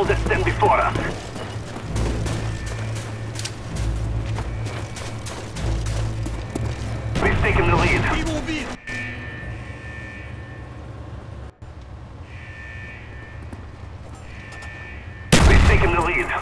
all that stand before us. We've taken the lead. We will be. We've taken the lead.